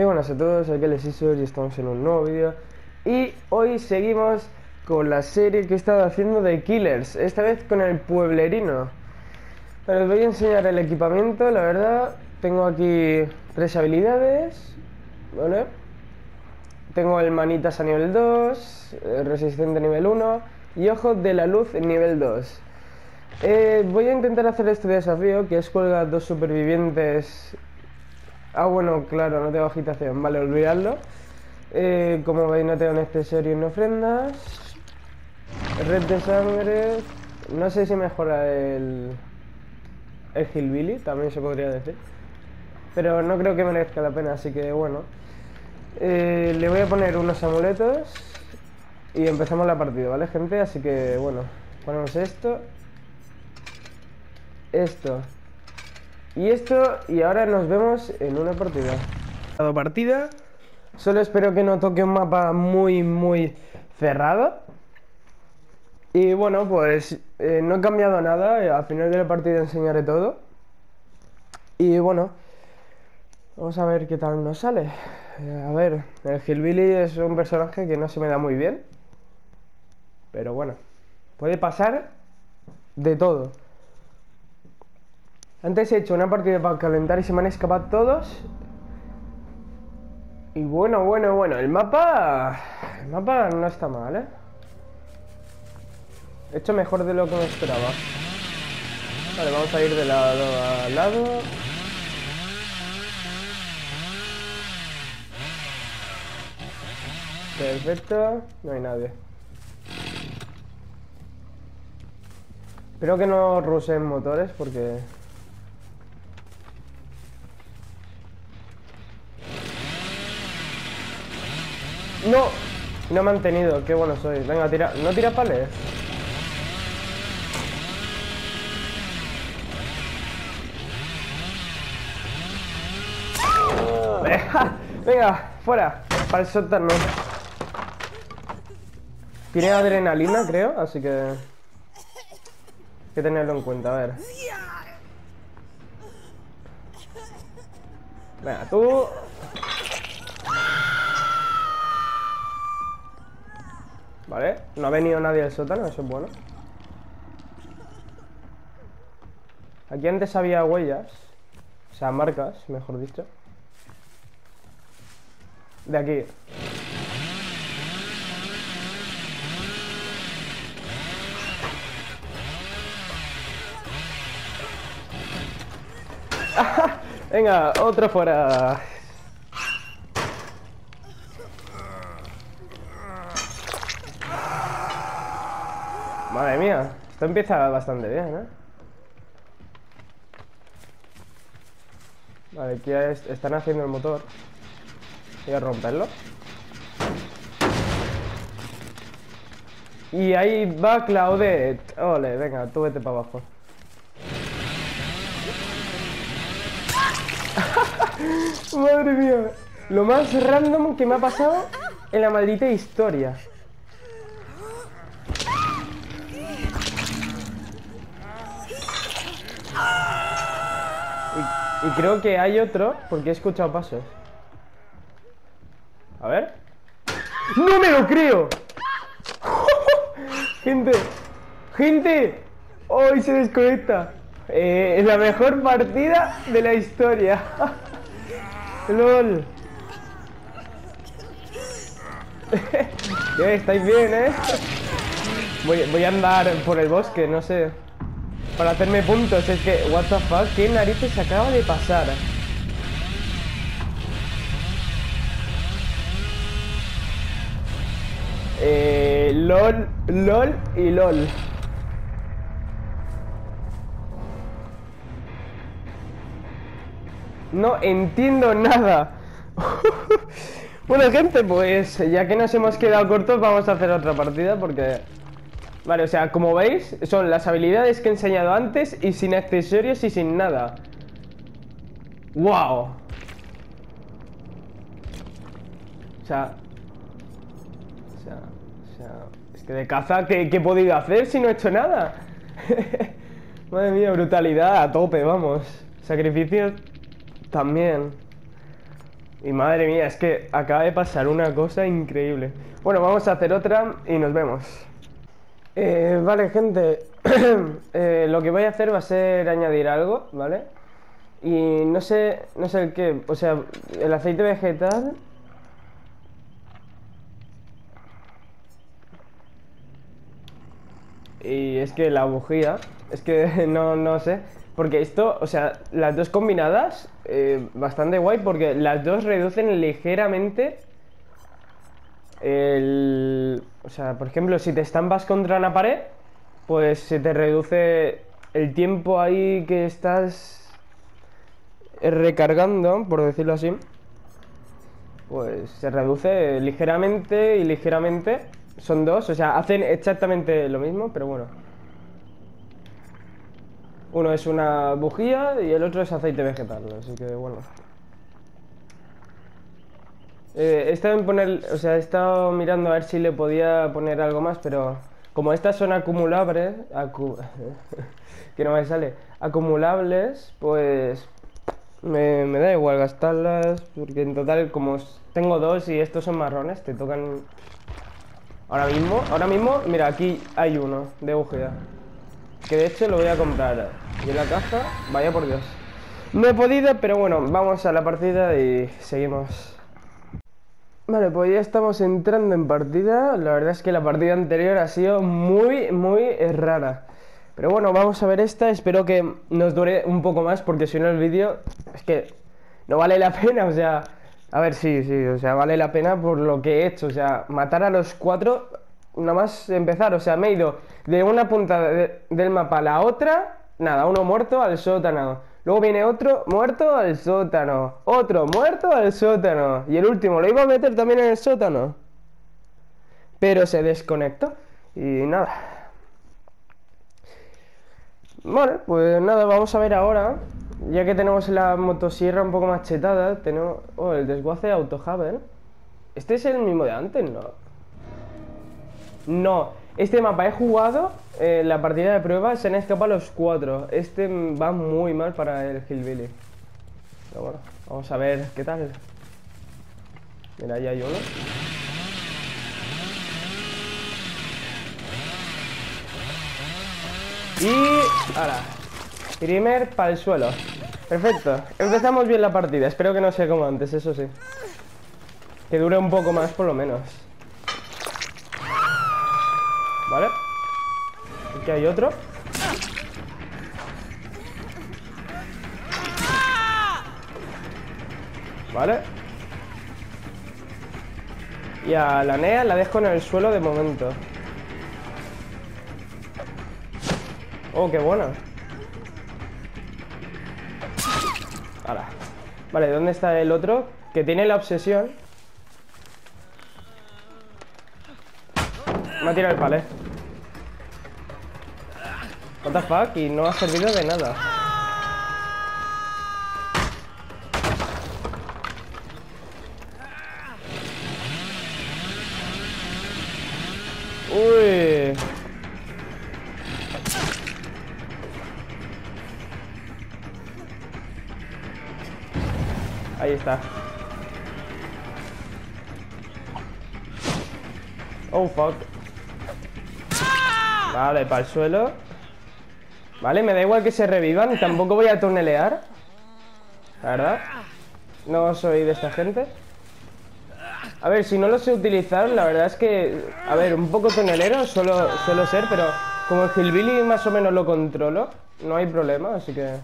Y buenas a todos, aquí les y estamos en un nuevo vídeo. Y hoy seguimos con la serie que he estado haciendo de Killers Esta vez con el pueblerino. Pero os voy a enseñar el equipamiento, la verdad Tengo aquí tres habilidades ¿Vale? Tengo el manitas a nivel 2 Resistente nivel 1 Y ojo de la luz en nivel 2 eh, voy a intentar hacer este desafío, que es colgar dos supervivientes Ah, bueno, claro, no tengo agitación. Vale, olvidarlo. Eh, como veis, no tengo accesorio ni ofrendas. Red de sangre. No sé si mejora el. El Hillbilly, también se podría decir. Pero no creo que merezca la pena, así que bueno. Eh, le voy a poner unos amuletos. Y empezamos la partida, ¿vale, gente? Así que bueno, ponemos esto. Esto. Y esto, y ahora nos vemos en una partida. Partida. Solo espero que no toque un mapa muy, muy cerrado. Y bueno, pues eh, no he cambiado nada. Al final de la partida enseñaré todo. Y bueno, vamos a ver qué tal nos sale. Eh, a ver, el Hillbilly es un personaje que no se me da muy bien. Pero bueno, puede pasar de todo. Antes he hecho una partida para calentar y se me han escapado todos. Y bueno, bueno, bueno, el mapa... El mapa no está mal, ¿eh? He hecho mejor de lo que me esperaba. Vale, vamos a ir de lado a lado. Perfecto, no hay nadie. Espero que no rusen motores porque No, no me han tenido, qué bueno soy. Venga, tira, no tira pales. Venga, fuera, para sótano. Tiene adrenalina, creo, así que... Hay que tenerlo en cuenta, a ver. Venga, tú Vale, no ha venido nadie al sótano, eso es bueno. Aquí antes había huellas, o sea, marcas, mejor dicho. De aquí. Venga, otro fuera. Madre mía, esto empieza bastante bien, ¿eh? Vale, aquí están haciendo el motor. Voy a romperlo. Y ahí va Claudette. Ole, venga, tú vete para abajo. Madre mía. Lo más random que me ha pasado en la maldita historia. Y, creo que hay otro, porque he escuchado pasos. A ver. ¡No me lo creo! gente, gente, hoy se desconecta. Eh, la mejor partida de la historia. LOL. ¿Estáis bien, eh? voy a andar por el bosque, no sé para hacerme puntos. Es que, what the fuck, ¿qué narices acaba de pasar? Eh, LOL, LOL y LOL. No entiendo nada. bueno, gente, pues ya que nos hemos quedado cortos, vamos a hacer otra partida porque Vale, o sea, como veis, son las habilidades que he enseñado antes y sin accesorios y sin nada. ¡Wow! O sea... O sea... O sea... Es que de caza, ¿qué, he podido hacer si no he hecho nada? Madre mía, brutalidad a tope, vamos. Sacrificios también. Y madre mía, es que acaba de pasar una cosa increíble. Bueno, vamos a hacer otra y nos vemos. Eh, vale, gente. eh, lo que voy a hacer va a ser añadir algo, ¿vale? Y no sé, no sé el qué. O sea, el aceite vegetal. Y es que la bujía, es que no, no sé. Porque esto, o sea, las dos combinadas, eh, bastante guay porque las dos reducen ligeramente el... O sea, por ejemplo, si te estampas contra una pared, pues se te reduce el tiempo ahí que estás recargando, por decirlo así. Pues se reduce ligeramente y ligeramente. Son dos, o sea, hacen exactamente lo mismo, pero bueno. Uno es una bujía y el otro es aceite vegetal, así que bueno. Eh, he estado en poner, o sea, he estado mirando a ver si le podía poner algo más, pero como estas son acumulables, que no me sale, acumulables, pues me, da igual gastarlas, porque en total como tengo dos y estos son marrones, te tocan ahora mismo, ahora mismo, mira, aquí hay uno de bujía. Que de hecho lo voy a comprar. Y en la caja, vaya por Dios. No he podido, pero bueno, vamos a la partida y seguimos. Vale, pues ya estamos entrando en partida. La verdad es que la partida anterior ha sido muy, muy rara. Pero bueno, vamos a ver esta. Espero que nos dure un poco más porque si no el vídeo es que no vale la pena. O sea, a ver, sí, sí, o sea, vale la pena por lo que he hecho. O sea, matar a los cuatro nada más empezar, o sea, me he ido de una punta del mapa a la otra, nada, uno muerto al sótano. Luego viene otro muerto al sótano. Otro muerto al sótano. Y el último lo iba a meter también en el sótano. Pero se desconectó. Y nada. Vale, pues nada, vamos a ver ahora. Ya que tenemos la motosierra un poco más chetada, tenemos... Oh, el desguace auto ¿Este es el mismo de antes? No. No, este mapa he jugado eh, la partida de prueba, se han escapado los cuatro. Este va muy mal para el Hillbilly. Pero bueno, vamos a ver qué tal. Mira, ahí hay uno. Y... ahora Primer para el suelo. Perfecto. Empezamos bien la partida. Espero que no sea como antes, eso sí. Que dure un poco más por lo menos. ¿Vale? Aquí hay otro ¿Vale? Y a la Nea la dejo en el suelo de momento Oh, qué buena Ahora Vale, ¿dónde está el otro? Que tiene la obsesión Me ha tirado el palé What the fuck? Y no ha servido de nada. Uy. Ahí está. Oh, fuck. Vale, para el suelo. Vale, me da igual que se revivan, tampoco voy a tunelear. La verdad. No soy de esta gente. A ver, si no lo sé utilizar, la verdad es que... A ver, un poco tunelero suelo, suelo ser, pero como el Hillbilly más o menos lo controlo, no hay problema, así que...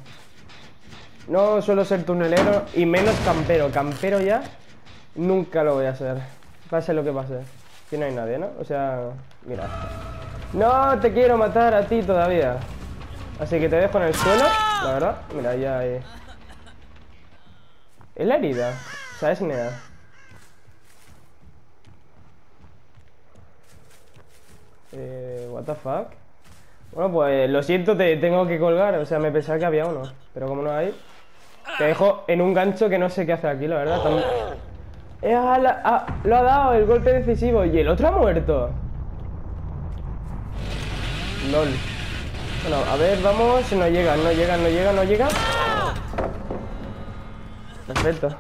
No suelo ser tunelero y menos campero. Campero ya nunca lo voy a ser. Pase lo que pase. Aquí no hay nadie, ¿no? O sea, mira. No te quiero matar a ti todavía. Así que te dejo en el suelo, la verdad. Mira, ya hay... Es la herida. O sea, es nea. Eh, what the fuck. Bueno, pues lo siento, te tengo que colgar. O sea, me pensaba que había uno. Pero como no hay... Te dejo en un gancho que no sé qué hace aquí, la verdad. Eh, ah, ah, lo ha dado, el golpe decisivo. Y el otro ha muerto. LOL. Bueno, a ver, vamos. No llega, no llega, no llega, no llega. Perfecto.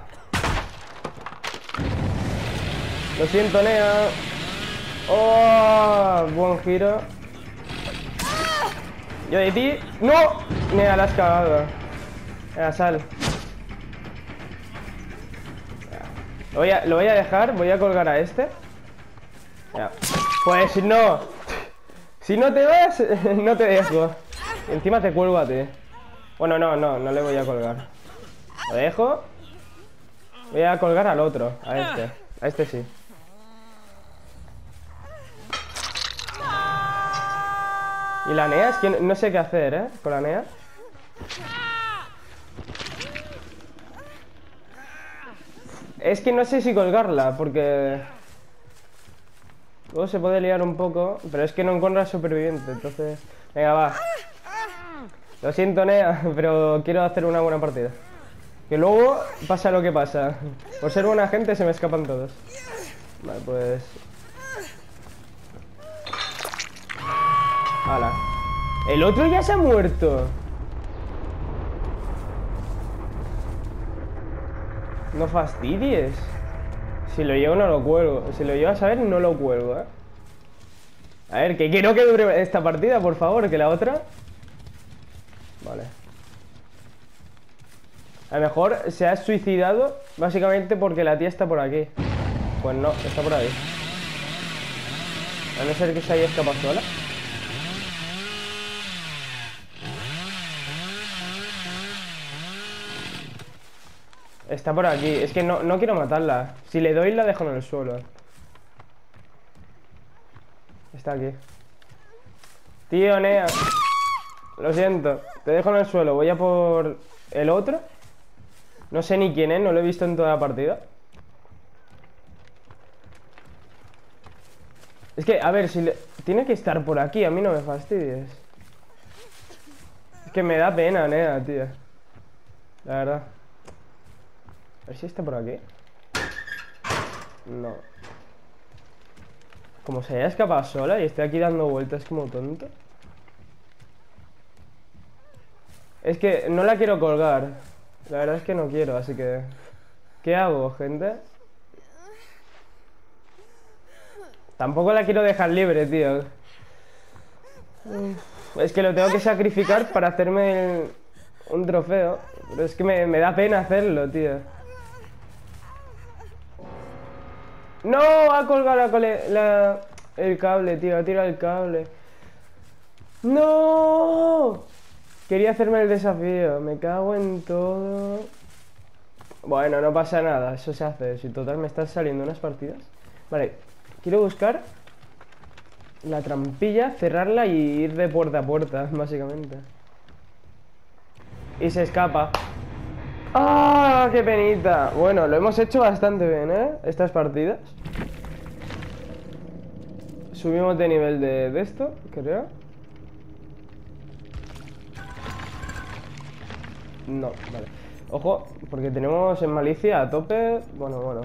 Lo siento, Nea. Oh, buen giro. Yo de ti. ¡No! Nea, la has cagado. Venga, sal. Lo voy, a, lo voy a dejar, voy a colgar a este. Ya. Pues no. Si no te vas, no te dejo. Encima te cuelgo a ti. Bueno, no, no, no le voy a colgar. Lo dejo. Voy a colgar al otro, a este. A este sí. Y la NEA es que no sé qué hacer, ¿eh? Con la NEA. Es que no sé si colgarla, porque... Luego se puede liar un poco, pero es que no encuentro a superviviente, entonces... Venga, va. Lo siento, Nea, pero quiero hacer una buena partida. Que luego pasa lo que pasa. Por ser buena gente se me escapan todos. Vale, pues... Hala. El otro ya se ha muerto. No fastidies. Si lo llevo no lo cuelgo. Si lo llevo a saber no lo cuelgo, ¿eh? A ver, que quiero que dure esta partida, por favor, que la otra... Vale. A lo mejor se ha suicidado básicamente porque la tía está por aquí. Pues no, está por ahí. A no ser que se haya escapado sola. Está por aquí. Es que no, no quiero matarla. Si le doy la dejo en el suelo. Está aquí. Tío, Nea. Lo siento. Te dejo en el suelo. Voy a por el otro. No sé ni quién es. No lo he visto en toda la partida. Es que, a ver, si le... Tiene que estar por aquí. A mí no me fastidies. Es que me da pena, Nea, tío. La verdad. A ver si está por aquí. No. Como se haya escapado sola y esté aquí dando vueltas como tonto. Es que no la quiero colgar. La verdad es que no quiero, así que... ¿Qué hago, gente? Tampoco la quiero dejar libre, tío. Es que lo tengo que sacrificar para hacerme un trofeo. Pero es que me da pena hacerlo, tío. ¡No! Ha colgado la, el cable, tío. Ha tirado el cable. ¡No! Quería hacerme el desafío. Me cago en todo. Bueno, no pasa nada. Eso se hace. Si total me están saliendo unas partidas. Vale. Quiero buscar la trampilla, cerrarla y ir de puerta a puerta, básicamente. Y se escapa. ¡Ah! ¡Qué penita! Bueno, lo hemos hecho bastante bien, ¿eh? Estas partidas. Subimos de nivel de, de esto, creo. No, vale. Ojo, porque tenemos en malicia a tope. Bueno, bueno.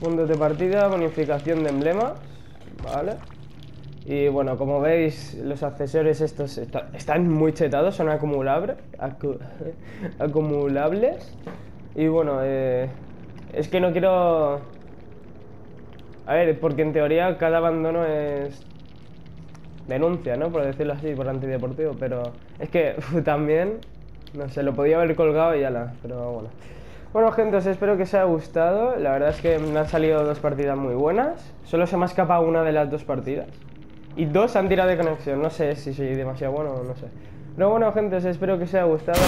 Puntos de partida, bonificación de emblemas. Vale. Y bueno, como veis, los accesorios estos están muy chetados, son acumulables. acumulables. Y bueno, eh, es que no quiero... A ver, porque en teoría cada abandono es denuncia, ¿no? Por decirlo así, por antideportivo, pero es que también, no sé, lo podía haber colgado y ya la, pero bueno. Bueno, gente, os espero que os haya gustado. La verdad es que me han salido dos partidas muy buenas. Solo se me ha escapado una de las dos partidas. Y dos han tirado de conexión. No sé si soy demasiado bueno o no sé. Pero bueno, gente, espero que os haya gustado.